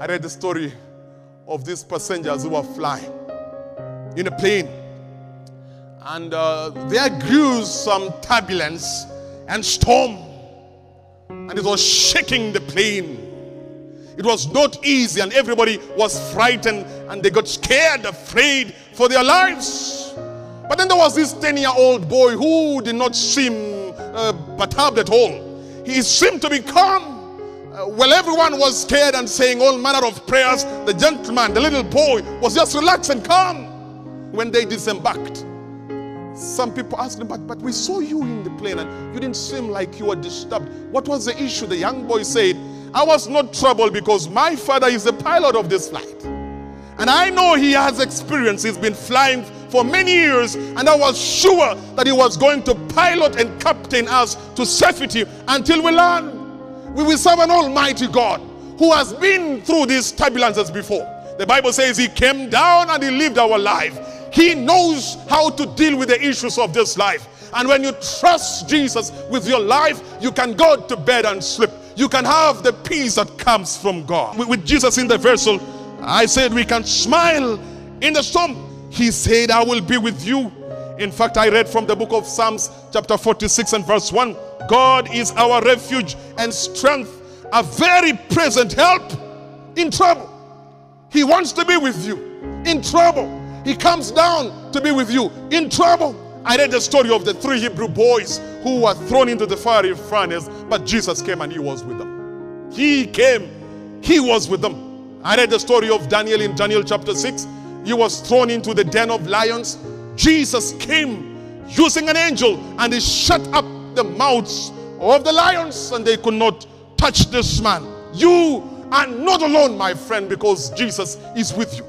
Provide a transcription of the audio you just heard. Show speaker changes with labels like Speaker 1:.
Speaker 1: I read the story of these passengers who were flying in a plane. And uh, there grew some turbulence and storm. And it was shaking the plane. It was not easy, and everybody was frightened and they got scared, afraid for their lives. But then there was this 10 year old boy who did not seem uh, perturbed at all. He seemed to be calm. Uh, well, everyone was scared and saying all manner of prayers. The gentleman, the little boy, was just relaxed and calm when they disembarked. Some people asked him, but, but we saw you in the plane and you didn't seem like you were disturbed. What was the issue? The young boy said, I was not troubled because my father is the pilot of this flight. And I know he has experience. He's been flying for many years, and I was sure that he was going to pilot and captain us to safety until we land. We will serve an almighty God who has been through these turbulences before. The Bible says he came down and he lived our life. He knows how to deal with the issues of this life. And when you trust Jesus with your life, you can go to bed and sleep. You can have the peace that comes from God. With Jesus in the vessel, I said we can smile in the storm. He said, I will be with you. In fact, I read from the book of Psalms, chapter 46 and verse 1 God is our refuge and strength, a very present help in trouble. He wants to be with you in trouble. He comes down to be with you in trouble. I read the story of the three Hebrew boys who were thrown into the fiery furnace, but Jesus came and he was with them. He came, he was with them. I read the story of Daniel in Daniel chapter 6. He was thrown into the den of lions. Jesus came using an angel and he shut up the mouths of the lions and they could not touch this man. You are not alone, my friend, because Jesus is with you.